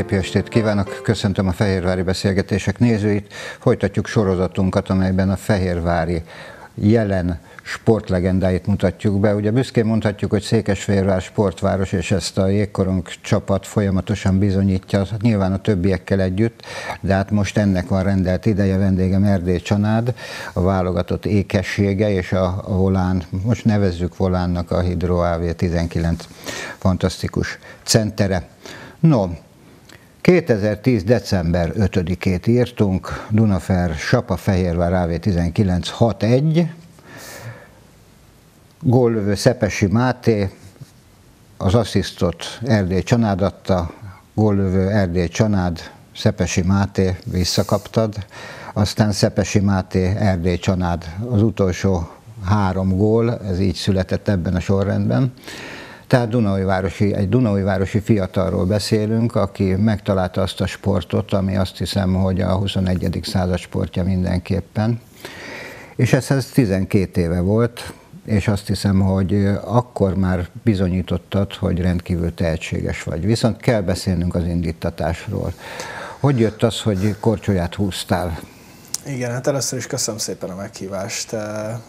Szép estét kívánok, köszöntöm a Fehérvári Beszélgetések nézőit. Folytatjuk sorozatunkat, amelyben a Fehérvári jelen sportlegendáit mutatjuk be. Ugye büszkén mondhatjuk, hogy Székesfehérvár sportváros, és ezt a jégkorong csapat folyamatosan bizonyítja, nyilván a többiekkel együtt, de hát most ennek van rendelt ideje, vendégem Erdély Csanád, a válogatott ékessége, és a, volán, most nevezzük volánnak a Hydro AV19 fantasztikus centere. No, 2010. december 5-ét írtunk, Dunafer, Sapa, Fehérvár, AV19 6-1, góllövő Szepesi Máté, az asszisztot Erdély Csanád adta, góllövő Erdély Csanád, Szepesi Máté visszakaptad, aztán Szepesi Máté, Erdély Csanád az utolsó három gól, ez így született ebben a sorrendben. Tehát Dunai városi, egy Dunai városi fiatalról beszélünk, aki megtalálta azt a sportot, ami azt hiszem, hogy a 21. század sportja mindenképpen. És ez, ez 12 éve volt, és azt hiszem, hogy akkor már bizonyítottad, hogy rendkívül tehetséges vagy. Viszont kell beszélnünk az indítatásról. Hogy jött az, hogy korcsolyát húztál? Igen, hát először is köszönöm szépen a meghívást. E, e,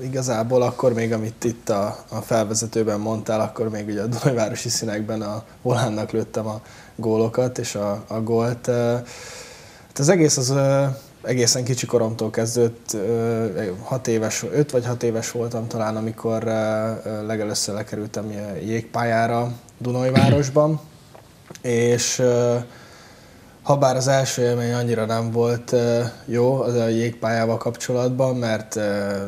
igazából akkor még, amit itt a, a felvezetőben mondtál, akkor még ugye a Dunajvárosi színekben a Volánnak lőttem a gólokat és a, a gólt. E, hát az egész az egészen kicsi koromtól kezdődött, hat éves, öt vagy hat éves voltam talán, amikor legelőször lekerültem jégpályára Dunajvárosban, és Habár az első élmény annyira nem volt jó az a jégpályával kapcsolatban, mert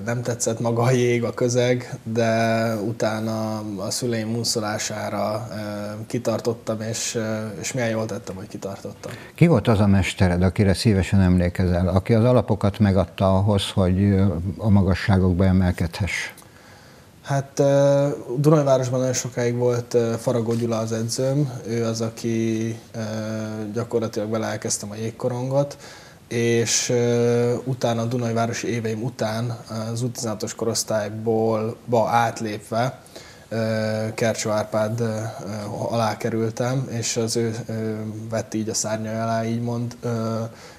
nem tetszett maga a jég, a közeg, de utána a szüleim munszolására kitartottam, és, és milyen jól tettem, hogy kitartottam. Ki volt az a mestered, akire szívesen emlékezel, aki az alapokat megadta ahhoz, hogy a magasságokba emelkedhess? Hát Dunajvárosban nagyon sokáig volt Faragó Gyula az edzőm, ő az, aki gyakorlatilag vele elkezdtem a jégkorongot, és utána a Dunajvárosi éveim után az utizanatos korosztályból ba átlépve Kercsó Árpád alá kerültem, és az ő vett így a szárnyai alá, így mond,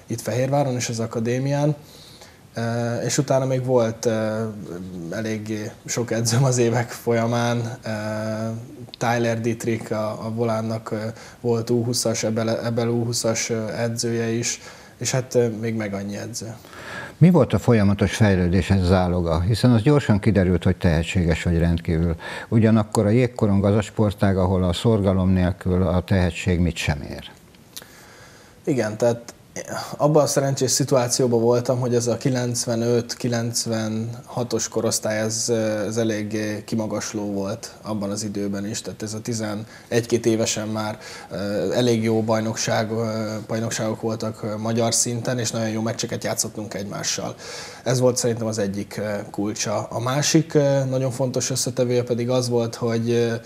itt Fehérváron és az akadémián és utána még volt eléggé sok edzőm az évek folyamán. Tyler Dietrich, a, a Volánnak volt U20-as, Ebel U20-as edzője is, és hát még meg annyi edző. Mi volt a folyamatos fejlődés záloga? Hiszen az gyorsan kiderült, hogy tehetséges vagy rendkívül. Ugyanakkor a jégkorong az a sportág, ahol a szorgalom nélkül a tehetség mit sem ér. Igen, tehát abban a szerencsés szituációban voltam, hogy ez a 95-96-os korosztály, ez, ez elég kimagasló volt abban az időben is, tehát ez a 11-2 évesen már elég jó bajnokság, bajnokságok voltak magyar szinten, és nagyon jó meccseket játszottunk egymással. Ez volt szerintem az egyik kulcsa. A másik nagyon fontos összetevője pedig az volt, hogy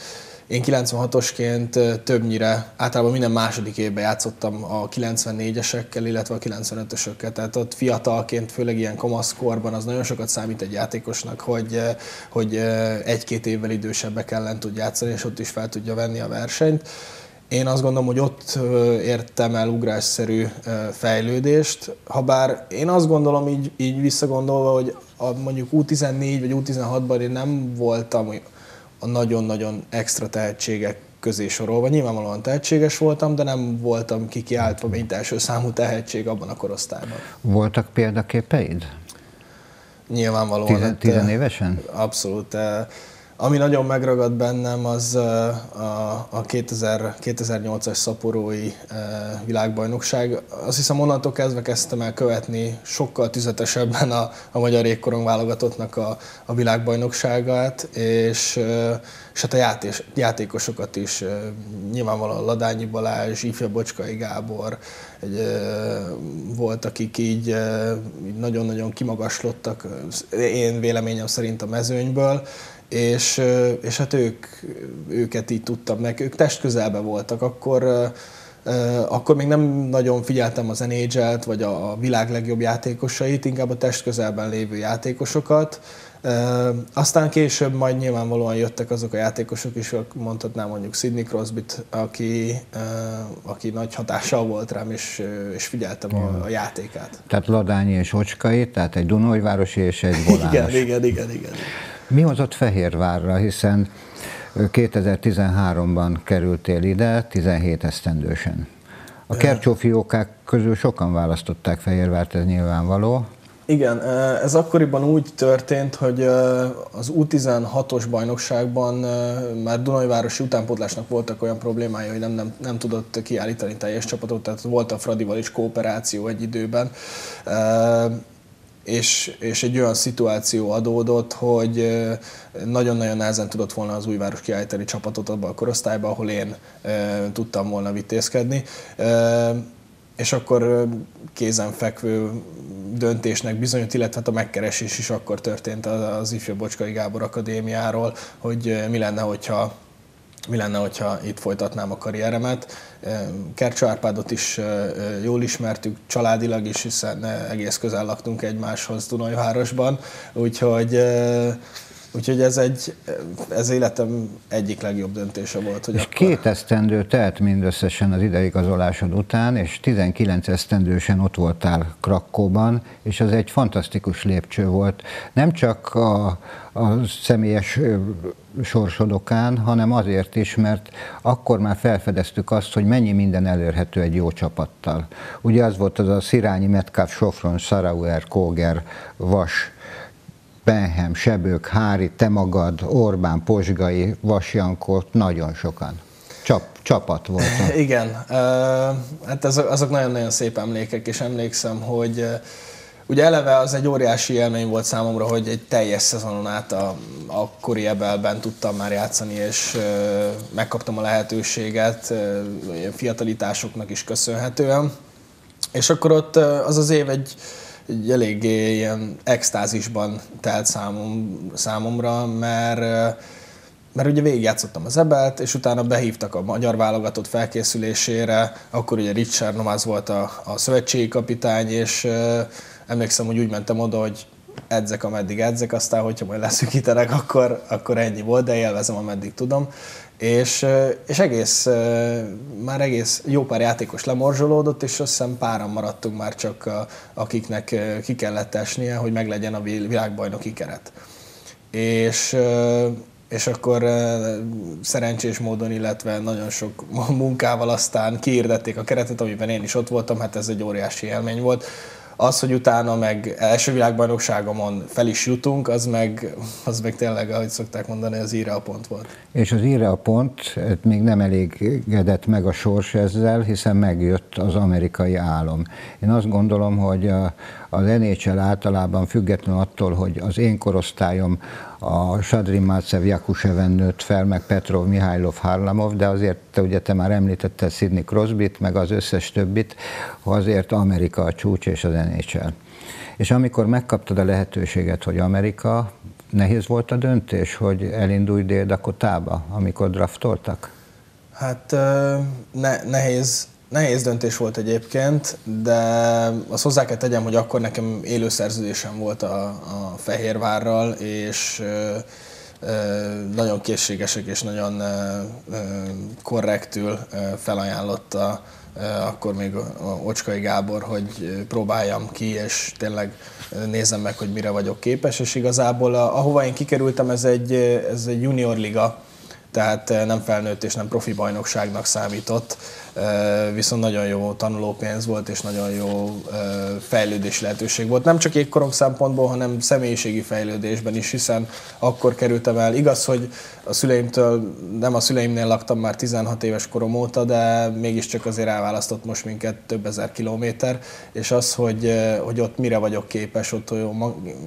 én 96-osként többnyire, általában minden második évben játszottam a 94-esekkel, illetve a 95-ösökkel. Tehát ott fiatalként, főleg ilyen kamaszkorban az nagyon sokat számít egy játékosnak, hogy, hogy egy-két évvel idősebbek ellen tud játszani, és ott is fel tudja venni a versenyt. Én azt gondolom, hogy ott értem el ugrásszerű fejlődést, habár én azt gondolom így, így visszagondolva, hogy a mondjuk U14 vagy U16-ban én nem voltam a nagyon-nagyon extra tehetségek közé sorolva. Nyilvánvalóan tehetséges voltam, de nem voltam kikiáltva, mint első számú tehetség abban a korosztályban. Voltak példaképeid? Nyilvánvalóan. Tizen, hát, tizen évesen? Abszolút. Ami nagyon megragad bennem, az a, a 2000, 2008-as szaporói világbajnokság. Azt hiszem onnantól kezdve kezdtem el követni sokkal tüzetesebben a, a magyar égkorong válogatottnak a, a világbajnokságát, és, és hát a játék, játékosokat is. Nyilvánvalóan Ladányi Balázs, Ifja Bocskai Gábor, egy, volt, akik így nagyon-nagyon kimagaslottak, én véleményem szerint a mezőnyből, és, és hát ők, őket így tudtam meg, ők testközelbe voltak, akkor, akkor még nem nagyon figyeltem az nhl vagy a világ legjobb játékosait, inkább a testközelben lévő játékosokat. Aztán később majd nyilvánvalóan jöttek azok a játékosok is, mondhatnám mondjuk Sidney crosby aki, aki nagy hatással volt rám, és, és figyeltem a, a játékát. Tehát Ladányi és Ocskai, tehát egy Dunajvárosi és egy Bolános. igen, igen, igen, igen. Mi hozott Fehérvárra, hiszen 2013-ban kerültél ide, 17 esztendősen. A kercsófiókák közül sokan választották Fehérvárt, ez nyilvánvaló. Igen, ez akkoriban úgy történt, hogy az U16-os bajnokságban már Dunajvárosi utánpótlásnak voltak olyan problémája, hogy nem, nem, nem tudott kiállítani teljes csapatot, tehát volt a Fradival is kooperáció egy időben és, és egy olyan szituáció adódott, hogy nagyon-nagyon nehezen tudott volna az újváros kiállítani csapatot abban a korosztályban, ahol én tudtam volna vitézkedni. És akkor kézenfekvő döntésnek bizonyult, illetve hát a megkeresés is akkor történt az Ifjú Bocskai Gábor Akadémiáról, hogy mi lenne, hogyha mi lenne, hogyha itt folytatnám a karrieremet. Kercső Árpádot is jól ismertük, családilag is, hiszen egész közel laktunk egymáshoz Dunajvárosban, úgyhogy Úgyhogy ez egy, ez életem egyik legjobb döntése volt. Hogy és akkor... két esztendő telt mindösszesen az ideigazolásod után, és 19 esztendősen ott voltál Krakóban, és az egy fantasztikus lépcső volt. Nem csak a, a személyes sorsodokán, hanem azért is, mert akkor már felfedeztük azt, hogy mennyi minden elérhető egy jó csapattal. Ugye az volt az a Szirányi, Metcalf, Sofron, Sarauer, Kóger, Vas, Benhem, Sebők, Hári, te magad, Orbán, Posgai, Vasjankot, nagyon sokan. Csap, csapat volt. Igen, hát azok, nagyon-nagyon szép emlékek, és emlékszem, hogy Ugye eleve az egy óriási élmény volt számomra, hogy egy teljes szezonon át a, akkori ebelben tudtam már játszani, és megkaptam a lehetőséget fiatalításoknak is köszönhetően. És akkor ott az az év egy, egy eléggé ilyen extázisban telt számom, számomra, mert mert ugye végigjátszottam az ebelt, és utána behívtak a magyar válogatott felkészülésére, akkor ugye Richard Nomáz volt a, a szövetségi kapitány, és uh, emlékszem, hogy úgy mentem oda, hogy edzek, ameddig edzek, aztán, hogyha majd leszűkítenek, akkor, akkor ennyi volt, de élvezem, ameddig tudom és, és egész, már egész jó pár játékos lemorzsolódott, és azt hiszem páran maradtunk már csak, akiknek ki kellett esnie, hogy meglegyen a világbajnoki keret. És, és akkor szerencsés módon, illetve nagyon sok munkával aztán kiirdették a keretet, amiben én is ott voltam, hát ez egy óriási élmény volt. Az, hogy utána meg első világbajnokságomon fel is jutunk, az meg, az meg tényleg, ahogy szokták mondani, az íre a pont volt. És az íre a pont még nem elégedett meg a sors ezzel, hiszen megjött az amerikai álom. Én azt gondolom, hogy az NHL általában független attól, hogy az én korosztályom a Sadrin Mácev Jakuseven nőtt fel, meg Petrov Mihailov Harlamov, de azért te ugye te már említetted Sidney Crosbyt, meg az összes többit, azért Amerika a csúcs és az NHL. És amikor megkaptad a lehetőséget, hogy Amerika, nehéz volt a döntés, hogy elindulj Dél-Dakotába, amikor draftoltak? Hát ne, nehéz, Nehéz döntés volt egyébként, de azt hozzá kell tegyem, hogy akkor nekem élő szerződésem volt a, a Fehérvárral, és ö, ö, nagyon készségesek és nagyon ö, korrektül felajánlotta akkor még Ocskai Gábor, hogy próbáljam ki, és tényleg nézem meg, hogy mire vagyok képes, és igazából ahova én kikerültem, ez egy, ez egy junior liga, tehát nem felnőtt és nem profi bajnokságnak számított, viszont nagyon jó tanulópénz volt, és nagyon jó fejlődési lehetőség volt. Nem csak ékkorong szempontból, hanem személyiségi fejlődésben is, hiszen akkor kerültem el. Igaz, hogy a szüleimtől, nem a szüleimnél laktam már 16 éves korom óta, de mégiscsak azért elválasztott most minket több ezer kilométer, és az, hogy, hogy ott mire vagyok képes, ott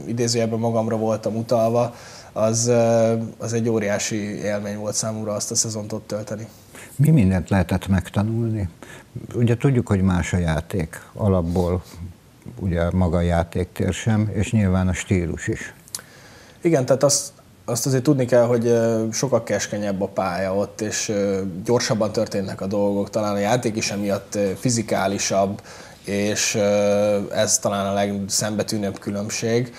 idézőjelben magamra voltam utalva, az, az egy óriási élmény volt számomra azt a szezont ott tölteni. Mi mindent lehetett megtanulni? Ugye tudjuk, hogy más a játék alapból, ugye maga a játéktér sem, és nyilván a stílus is. Igen, tehát azt, azt azért tudni kell, hogy sokkal keskenyebb a pálya ott, és gyorsabban történnek a dolgok, talán a játék is emiatt fizikálisabb, és ez talán a legszembetűnőbb különbség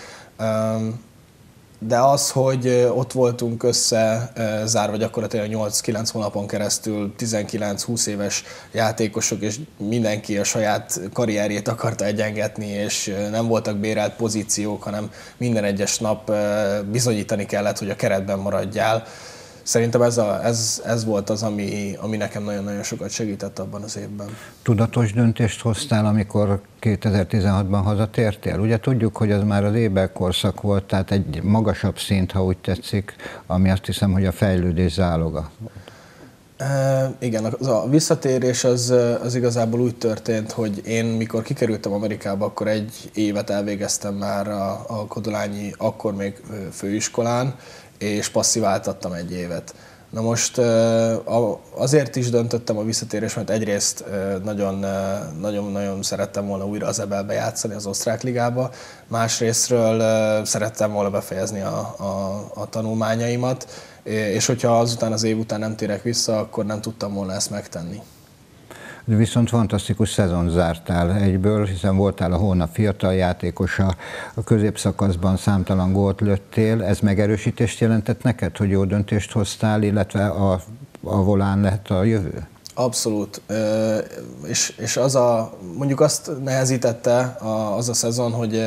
de az, hogy ott voltunk össze zárva gyakorlatilag 8-9 hónapon keresztül 19-20 éves játékosok, és mindenki a saját karrierjét akarta egyengetni, és nem voltak bérelt pozíciók, hanem minden egyes nap bizonyítani kellett, hogy a keretben maradjál. Szerintem ez, a, ez, ez volt az, ami, ami nekem nagyon-nagyon sokat segített abban az évben. Tudatos döntést hoztál, amikor 2016-ban hazatértél? Ugye tudjuk, hogy az már az Ébel korszak volt, tehát egy magasabb szint, ha úgy tetszik, ami azt hiszem, hogy a fejlődés záloga. E, igen, az a visszatérés az, az igazából úgy történt, hogy én mikor kikerültem Amerikába, akkor egy évet elvégeztem már a, a Kodolányi, akkor még főiskolán, és passziváltattam egy évet. Na most azért is döntöttem a visszatérés, mert egyrészt nagyon-nagyon szerettem volna újra az Ebelbe játszani az osztrák ligába, másrésztről szerettem volna befejezni a, a, a tanulmányaimat, és hogyha azután az év után nem térek vissza, akkor nem tudtam volna ezt megtenni viszont fantasztikus szezon zártál egyből, hiszen voltál a hónap fiatal játékosa, a középszakaszban számtalan gólt lőttél, ez megerősítést jelentett neked, hogy jó döntést hoztál, illetve a, a volán lehet a jövő? Abszolút. És, és az a, mondjuk azt nehezítette az a szezon, hogy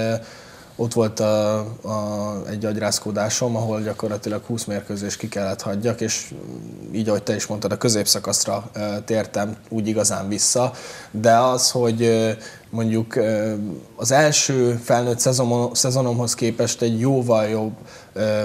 ott volt a, a, egy agyrázkódásom, ahol gyakorlatilag 20 mérkőzés ki kellett hagyjak, és így, ahogy te is mondtad, a középszakaszra tértem úgy igazán vissza, de az, hogy mondjuk az első felnőtt szezonom, szezonomhoz képest egy jóval jobb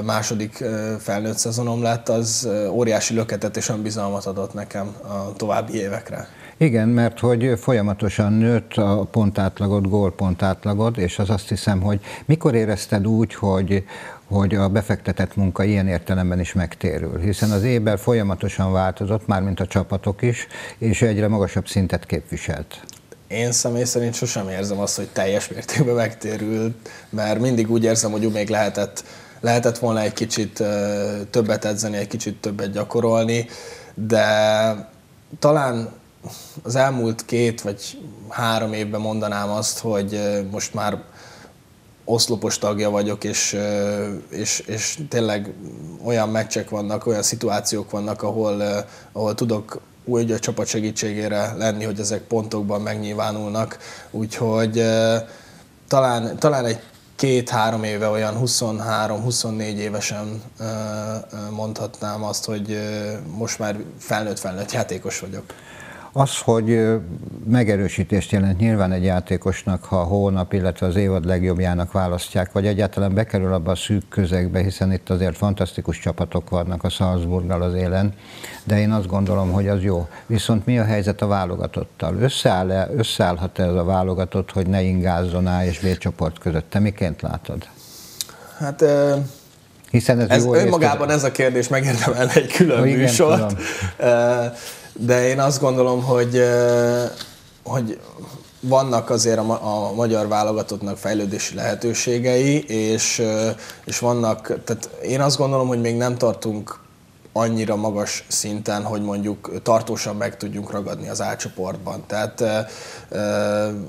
második felnőtt szezonom lett, az óriási löketet és önbizalmat adott nekem a további évekre. Igen, mert hogy folyamatosan nőtt a pontátlagod, gólpontátlagod, és az azt hiszem, hogy mikor érezted úgy, hogy, hogy a befektetett munka ilyen értelemben is megtérül, hiszen az évben folyamatosan változott, már mint a csapatok is, és egyre magasabb szintet képviselt. Én személy szerint sosem érzem azt, hogy teljes mértékben megtérült, mert mindig úgy érzem, hogy még lehetett, lehetett volna egy kicsit többet edzeni, egy kicsit többet gyakorolni, de talán az elmúlt két vagy három évben mondanám azt, hogy most már oszlopos tagja vagyok, és, és, és tényleg olyan meccsek vannak, olyan szituációk vannak, ahol, ahol tudok úgy a csapat segítségére lenni, hogy ezek pontokban megnyilvánulnak. Úgyhogy talán, talán egy két-három éve, olyan 23-24 évesen mondhatnám azt, hogy most már felnőtt-felnőtt játékos vagyok. Az, hogy megerősítést jelent nyilván egy játékosnak, ha a hónap, illetve az évad legjobbjának választják, vagy egyáltalán bekerül abba a szűk közegbe, hiszen itt azért fantasztikus csapatok vannak a Salzburggal az élen, de én azt gondolom, hogy az jó. Viszont mi a helyzet a válogatottal? Összeáll -e, összeállhat-e ez a válogatott, hogy ne ingázzon A és B csoport között? Te miként látod? Hát hiszen ez, ez jó önmagában ez a kérdés megérdemelne egy külön műsort. De én azt gondolom, hogy, hogy vannak azért a, magyar válogatottnak fejlődési lehetőségei, és, és vannak, tehát én azt gondolom, hogy még nem tartunk annyira magas szinten, hogy mondjuk tartósan meg tudjunk ragadni az átcsoportban. Tehát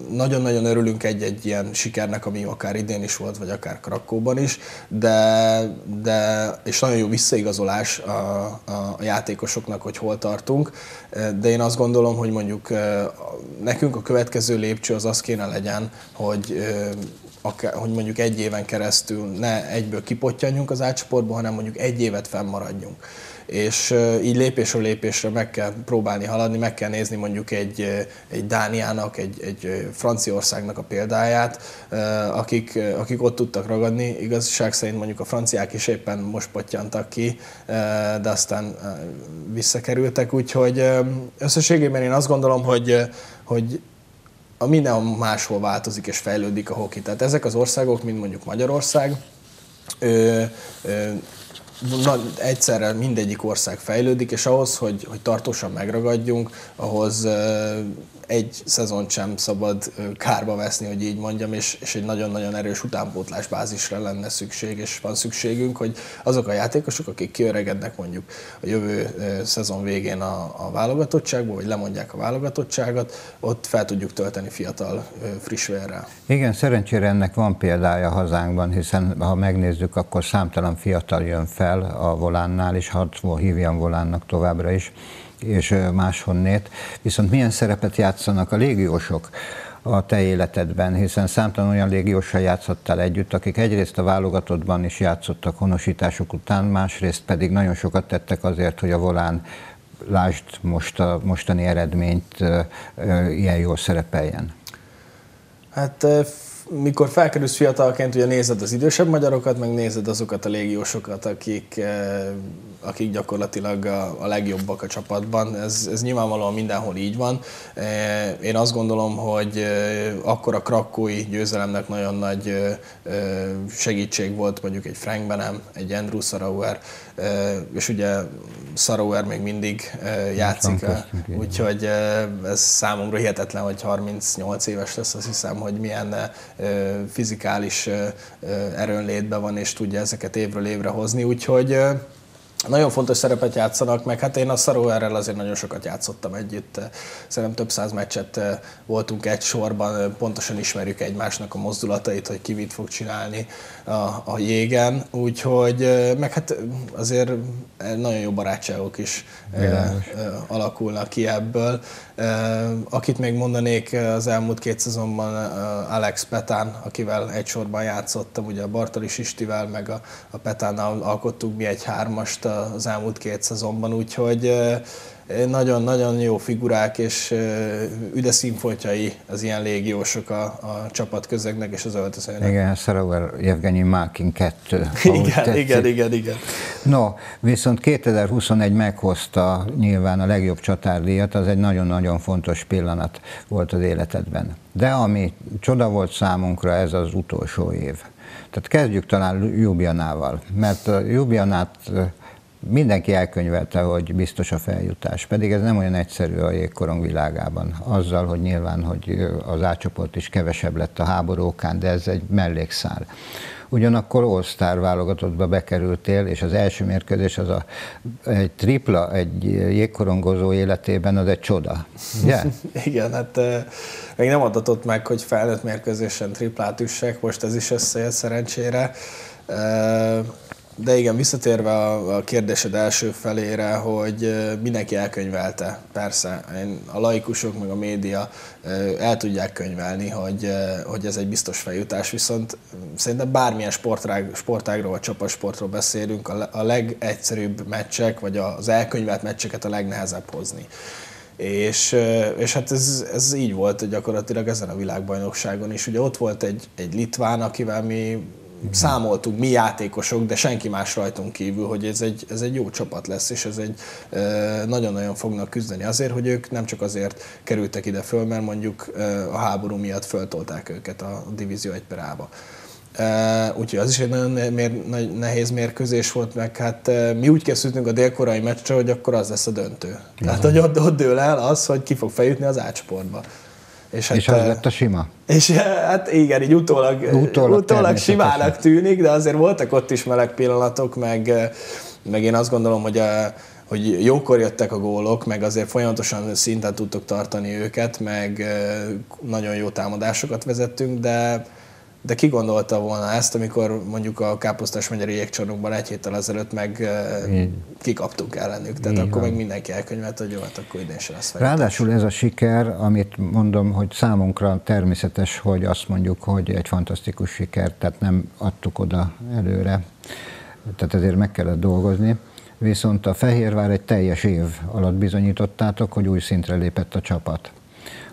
nagyon-nagyon örülünk egy-egy ilyen sikernek, ami akár idén is volt, vagy akár Krakóban is, de, de és nagyon jó visszaigazolás a, a játékosoknak, hogy hol tartunk, de én azt gondolom, hogy mondjuk nekünk a következő lépcső az az kéne legyen, hogy hogy mondjuk egy éven keresztül ne egyből kipottyanjunk az átcsoportba, hanem mondjuk egy évet fennmaradjunk és így lépésről lépésre meg kell próbálni haladni, meg kell nézni mondjuk egy, egy Dániának, egy, egy Franciaországnak a példáját, akik, akik ott tudtak ragadni. Igazság szerint mondjuk a franciák is éppen most potyantak ki, de aztán visszakerültek, úgyhogy összességében én azt gondolom, hogy, hogy a mindenhol máshol változik és fejlődik a hoki. Tehát ezek az országok, mint mondjuk Magyarország, ö, ö, na, egyszerre mindegyik ország fejlődik, és ahhoz, hogy, hogy tartósan megragadjunk, ahhoz egy szezon sem szabad kárba veszni, hogy így mondjam, és, és egy nagyon-nagyon erős utánpótlás bázisra lenne szükség, és van szükségünk, hogy azok a játékosok, akik kiöregednek mondjuk a jövő szezon végén a, a válogatottságból, vagy lemondják a válogatottságot, ott fel tudjuk tölteni fiatal friss vérrel. Igen, szerencsére ennek van példája hazánkban, hiszen ha megnézzük, akkor számtalan fiatal jön fel a volánnál, és hadd hívjam volánnak továbbra is, és máshonnét. Viszont milyen szerepet játszanak a légiósok a te életedben, hiszen számtalan olyan légióssal játszottál együtt, akik egyrészt a válogatottban is játszottak honosítások után, másrészt pedig nagyon sokat tettek azért, hogy a volán lásd most a mostani eredményt ilyen jól szerepeljen. Hát mikor felkerülsz fiatalként, ugye nézed az idősebb magyarokat, meg nézed azokat a légiósokat, akik, akik gyakorlatilag a, a legjobbak a csapatban. Ez, ez nyilvánvalóan mindenhol így van. Én azt gondolom, hogy akkor a krakói győzelemnek nagyon nagy segítség volt mondjuk egy Frank Benem, egy Andrew Sarauer, és ugye Sarauer még mindig játszik, úgyhogy ez számomra hihetetlen, hogy 38 éves lesz, azt hiszem, hogy milyen fizikális erőnlétben van, és tudja ezeket évről évre hozni, úgyhogy nagyon fontos szerepet játszanak, meg hát én a Szaróerrel azért nagyon sokat játszottam együtt. Szerintem több száz meccset voltunk egy sorban, pontosan ismerjük egymásnak a mozdulatait, hogy ki mit fog csinálni a, a jégen, úgyhogy meg hát azért nagyon jó barátságok is Világos. alakulnak ki ebből. Akit még mondanék az elmúlt két szezonban Alex Petán, akivel egy sorban játszottam, ugye a Bartalis Istivel, meg a, a Petánnal alkottuk mi egy hármast az elmúlt két szezonban, úgyhogy nagyon-nagyon jó figurák és üde színfoltjai az ilyen légiósok a, a csapat közegnek és az öltözőnek. Igen, Szarauer Jevgenyi Mákin kettő. Igen, igen, igen, igen. No, viszont 2021 meghozta nyilván a legjobb csatárdíjat, az egy nagyon-nagyon fontos pillanat volt az életedben. De ami csoda volt számunkra, ez az utolsó év. Tehát kezdjük talán Jubjanával, mert Jubjanát mindenki elkönyvelte, hogy biztos a feljutás, pedig ez nem olyan egyszerű a jégkorong világában. Azzal, hogy nyilván, hogy az átcsoport is kevesebb lett a háborúkán, de ez egy mellékszál. Ugyanakkor All-Star válogatottba bekerültél, és az első mérkőzés az a, egy tripla egy jégkorongozó életében, az egy csoda. Yeah? Igen, hát még nem adatott meg, hogy felnőtt mérkőzésen triplát üssek, most ez is összejött szerencsére. De igen, visszatérve a, a kérdésed első felére, hogy mindenki elkönyvelte. Persze, én, a laikusok meg a média el tudják könyvelni, hogy, hogy ez egy biztos feljutás, viszont szerintem bármilyen sportág, sportágról vagy csapatsportról beszélünk, a, a legegyszerűbb meccsek, vagy az elkönyvelt meccseket a legnehezebb hozni. És, és hát ez, ez így volt gyakorlatilag ezen a világbajnokságon is. Ugye ott volt egy, egy litván, akivel mi számoltunk mi játékosok, de senki más rajtunk kívül, hogy ez egy, ez egy jó csapat lesz, és ez egy nagyon-nagyon fognak küzdeni azért, hogy ők nem csak azért kerültek ide föl, mert mondjuk a háború miatt föltolták őket a Divízió 1 per A-ba. Uh, úgyhogy az is egy nagyon mér, nagy, nehéz mérkőzés volt, meg hát uh, mi úgy készültünk a délkorai meccsre, hogy akkor az lesz a döntő. Tehát, hogy ott, ott dől el az, hogy ki fog feljutni az átcsoportba. És, hát, és az lett a sima? És hát igen, így utólag, utólag, utólag simának tűnik, de azért voltak ott is meleg pillanatok, meg, meg én azt gondolom, hogy a, hogy jókor jöttek a gólok, meg azért folyamatosan szinten tudtok tartani őket, meg nagyon jó támadásokat vezettünk, de de ki gondolta volna ezt, amikor mondjuk a Káposztás megyeri jégcsarnokban egy héttel ezelőtt meg Így. kikaptunk ellenük, tehát Így akkor meg mindenki elkönyvelt, hogy jó, hát akkor idén se lesz fejlődés. Ráadásul ez a siker, amit mondom, hogy számunkra természetes, hogy azt mondjuk, hogy egy fantasztikus siker, tehát nem adtuk oda előre, tehát ezért meg kellett dolgozni. viszont a Fehérvár egy teljes év alatt bizonyítottátok, hogy új szintre lépett a csapat.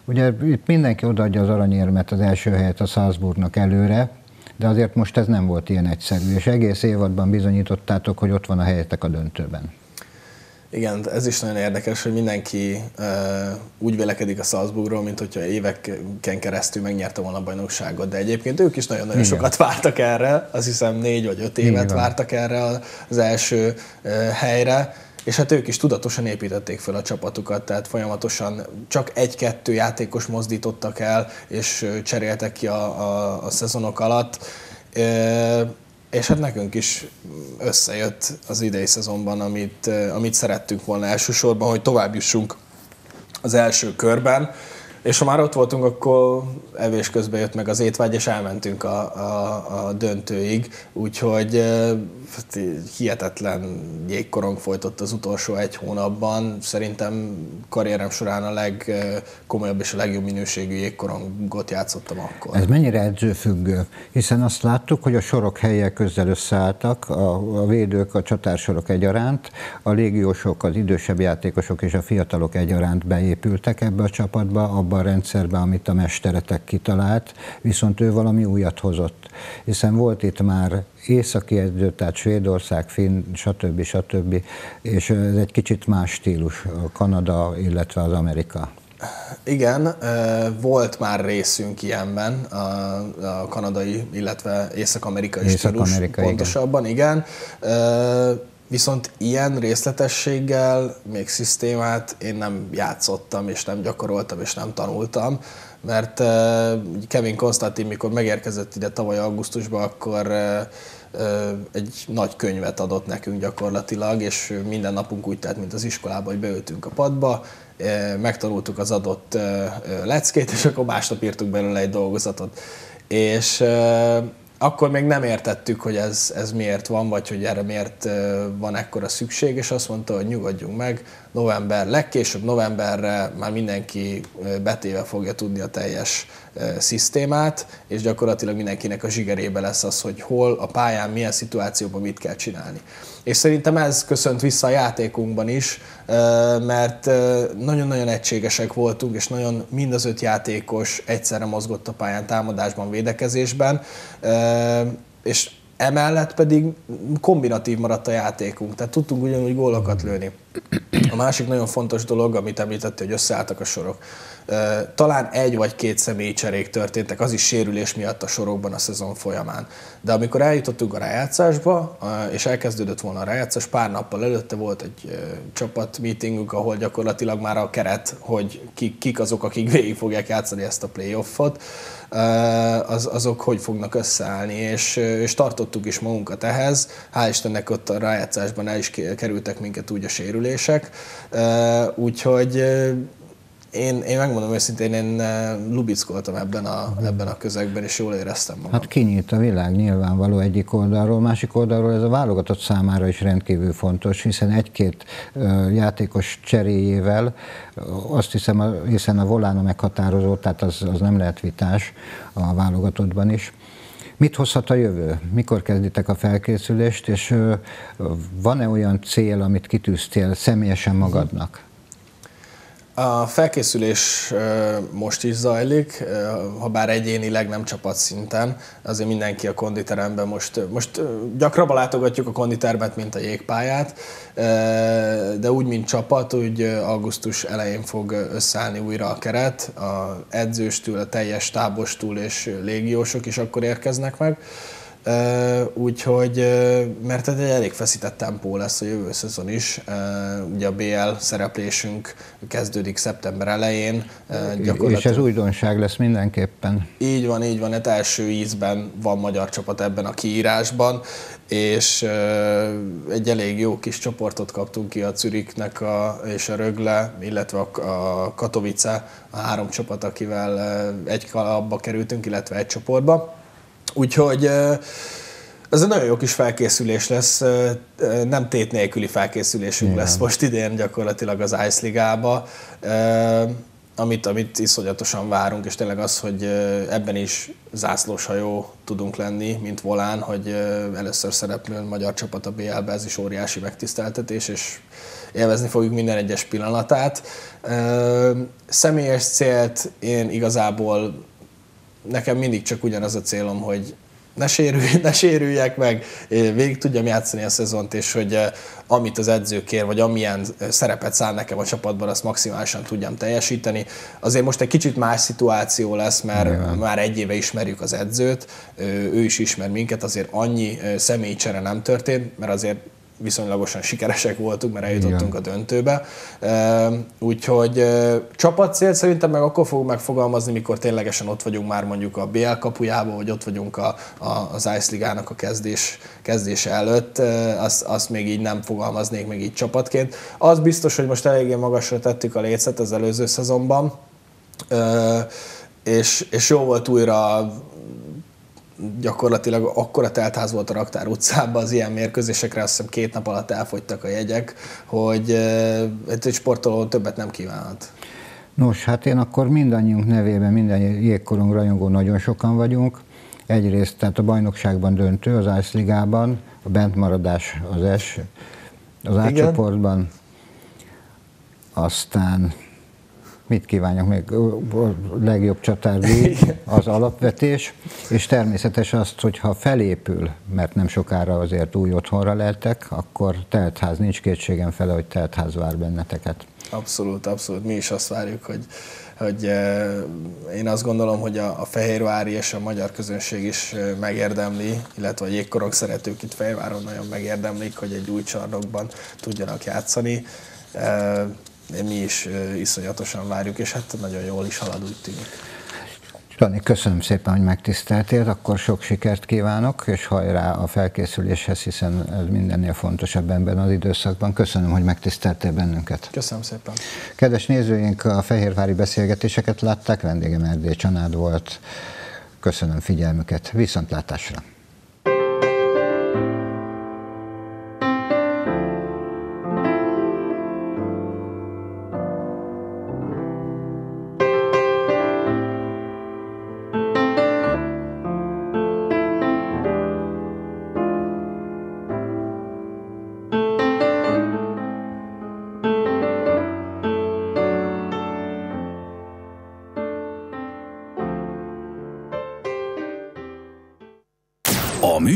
Ugye itt mindenki odaadja az aranyérmet az első helyet a Salzburgnak előre, de azért most ez nem volt ilyen egyszerű, és egész évadban bizonyítottátok, hogy ott van a helyetek a döntőben. Igen, ez is nagyon érdekes, hogy mindenki uh, úgy vélekedik a Salzburgról, mint hogyha éveken keresztül megnyerte volna a bajnokságot, de egyébként ők is nagyon-nagyon Igen. sokat vártak erre, azt hiszem négy vagy öt évet vártak erre az első uh, helyre, és hát ők is tudatosan építették fel a csapatukat, tehát folyamatosan csak egy-kettő játékos mozdítottak el, és cseréltek ki a, a, a szezonok alatt. És hát nekünk is összejött az idei szezonban, amit, amit szerettünk volna elsősorban, hogy tovább jussunk az első körben. És ha már ott voltunk, akkor evés közben jött meg az étvágy, és elmentünk a, a, a döntőig. Úgyhogy hát hihetetlen jégkorong folytott az utolsó egy hónapban. Szerintem karrierem során a legkomolyabb és a legjobb minőségű jégkorongot játszottam akkor. Ez mennyire edzőfüggő? Hiszen azt láttuk, hogy a sorok helye közel összeálltak, a, a védők, a csatársorok egyaránt, a légiósok, az idősebb játékosok és a fiatalok egyaránt beépültek ebbe a csapatba, abba a rendszerbe, amit a mesteretek kitalált, viszont ő valami újat hozott. Hiszen volt itt már északi edző, tehát Svédország, Finn, stb. stb. És ez egy kicsit más stílus, a Kanada, illetve az Amerika. Igen, volt már részünk ilyenben, a, kanadai, illetve észak-amerikai Észak-Amerika, stílus pontosabban, igen. igen. Viszont ilyen részletességgel, még szisztémát én nem játszottam, és nem gyakoroltam, és nem tanultam, mert Kevin Konstantin, mikor megérkezett ide tavaly augusztusban, akkor egy nagy könyvet adott nekünk gyakorlatilag, és minden napunk úgy telt, mint az iskolában, hogy beültünk a padba, megtanultuk az adott leckét, és akkor másnap írtuk belőle egy dolgozatot. És akkor még nem értettük, hogy ez, ez miért van, vagy hogy erre miért van ekkora szükség, és azt mondta, hogy nyugodjunk meg, november, legkésőbb novemberre már mindenki betéve fogja tudni a teljes szisztémát, és gyakorlatilag mindenkinek a zsigerébe lesz az, hogy hol a pályán, milyen szituációban mit kell csinálni. És szerintem ez köszönt vissza a játékunkban is, mert nagyon-nagyon egységesek voltunk, és nagyon mind az öt játékos egyszerre mozgott a pályán támadásban, védekezésben, és emellett pedig kombinatív maradt a játékunk, tehát tudtunk ugyanúgy gólokat lőni. A másik nagyon fontos dolog, amit említette, hogy összeálltak a sorok. Talán egy vagy két személyi cserék történtek, az is sérülés miatt a sorokban a szezon folyamán. De amikor eljutottunk a rájátszásba, és elkezdődött volna a rájátszás, pár nappal előtte volt egy csapatmeetingünk, ahol gyakorlatilag már a keret, hogy kik azok, akik végig fogják játszani ezt a playoffot, az, azok hogy fognak összeállni, és, és tartottuk is magunkat ehhez. Hál' Istennek ott a rájátszásban el is kerültek minket úgy a sérülések, úgyhogy én, én megmondom őszintén, én lubickoltam ebben a, ebben a közegben, és jól éreztem magam. Hát kinyílt a világ nyilvánvaló egyik oldalról, másik oldalról ez a válogatott számára is rendkívül fontos, hiszen egy-két játékos cseréjével azt hiszem, hiszen a volán a meghatározó, tehát az, az nem lehet vitás a válogatottban is. Mit hozhat a jövő? Mikor kezditek a felkészülést, és van-e olyan cél, amit kitűztél személyesen magadnak? A felkészülés most is zajlik, ha bár egyénileg nem csapatszinten, azért mindenki a konditeremben most, most gyakrabban látogatjuk a konditermet, mint a jégpályát, de úgy, mint csapat, úgy augusztus elején fog összeállni újra a keret, a edzőstől, a teljes tábostól és légiósok is akkor érkeznek meg. Úgyhogy, mert ez egy elég feszített tempó lesz a jövő szezon is. Ugye a BL szereplésünk kezdődik szeptember elején. És ez újdonság lesz mindenképpen. Így van, így van. Hát első ízben van magyar csapat ebben a kiírásban, és egy elég jó kis csoportot kaptunk ki a Zürichnek a, és a Rögle, illetve a Katowice, a három csapat, akivel egy kalapba kerültünk, illetve egy csoportba Úgyhogy ez egy nagyon jó kis felkészülés lesz, nem tét nélküli felkészülésünk Igen. lesz most idén gyakorlatilag az Ice Ligába. amit, amit iszonyatosan várunk, és tényleg az, hogy ebben is zászlóshajó tudunk lenni, mint volán, hogy először szereplő magyar csapat a BL-be, ez is óriási megtiszteltetés, és élvezni fogjuk minden egyes pillanatát. Személyes célt én igazából nekem mindig csak ugyanaz a célom, hogy ne, sérülj, ne sérüljek meg, végig tudjam játszani a szezont, és hogy amit az edző kér, vagy amilyen szerepet száll nekem a csapatban, azt maximálisan tudjam teljesíteni. Azért most egy kicsit más szituáció lesz, mert Igen. már egy éve ismerjük az edzőt, ő is ismer minket, azért annyi személycsere nem történt, mert azért viszonylagosan sikeresek voltunk, mert eljutottunk Igen. a döntőbe. Úgyhogy csapatcél szerintem meg akkor fogunk megfogalmazni, mikor ténylegesen ott vagyunk már mondjuk a BL kapujában, vagy ott vagyunk a, a, az Ice Ligának a kezdés, kezdése előtt. Azt, azt még így nem fogalmaznék meg így csapatként. Az biztos, hogy most eléggé magasra tettük a lécet az előző szezonban, és, és jó volt újra gyakorlatilag akkora teltház volt a Raktár utcában az ilyen mérkőzésekre, azt hiszem két nap alatt elfogytak a jegyek, hogy egy sportoló többet nem kívánhat. Nos, hát én akkor mindannyiunk nevében, minden jégkorong rajongó nagyon sokan vagyunk. Egyrészt tehát a bajnokságban döntő, az Ice Ligában, a bentmaradás az S, az átcsoportban, aztán mit kívánjak még, a legjobb csatárdi az alapvetés, és természetes azt, hogy ha felépül, mert nem sokára azért új otthonra lehetek, akkor teltház, nincs kétségem fele, hogy teltház vár benneteket. Abszolút, abszolút. Mi is azt várjuk, hogy, hogy én azt gondolom, hogy a, a fehérvári és a magyar közönség is megérdemli, illetve a jégkorok szeretők itt Fehérváron nagyon megérdemlik, hogy egy új csarnokban tudjanak játszani mi is iszonyatosan várjuk, és hát nagyon jól is halad, úgy tűnik. Rani, köszönöm szépen, hogy megtiszteltél, akkor sok sikert kívánok, és hajrá a felkészüléshez, hiszen ez mindennél fontosabb ebben az időszakban. Köszönöm, hogy megtiszteltél bennünket. Köszönöm szépen. Kedves nézőink, a Fehérvári beszélgetéseket látták, vendégem Erdély Csanád volt. Köszönöm figyelmüket, viszontlátásra!